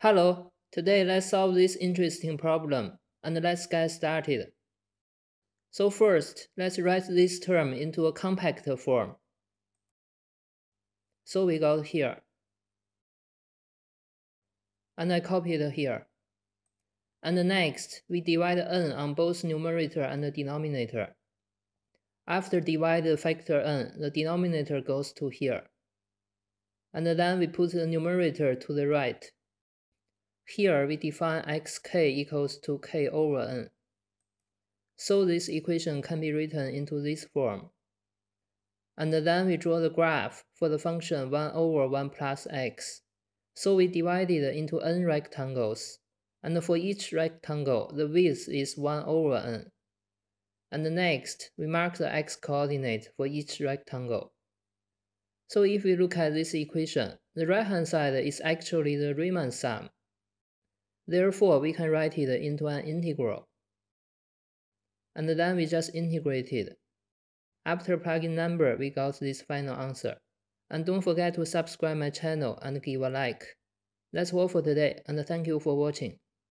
Hello, today let's solve this interesting problem and let's get started. So first, let's write this term into a compact form. So we got here. And I copied here. And next, we divide n on both numerator and denominator. After divide factor n, the denominator goes to here. And then we put the numerator to the right. Here we define xk equals to k over n. So this equation can be written into this form. And then we draw the graph for the function 1 over 1 plus x. So we divide it into n rectangles. And for each rectangle, the width is 1 over n. And next, we mark the x-coordinate for each rectangle. So if we look at this equation, the right-hand side is actually the Riemann sum. Therefore, we can write it into an integral. And then we just integrate it. After plugging number, we got this final answer. And don't forget to subscribe my channel and give a like. That's all for today, and thank you for watching.